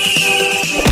Oh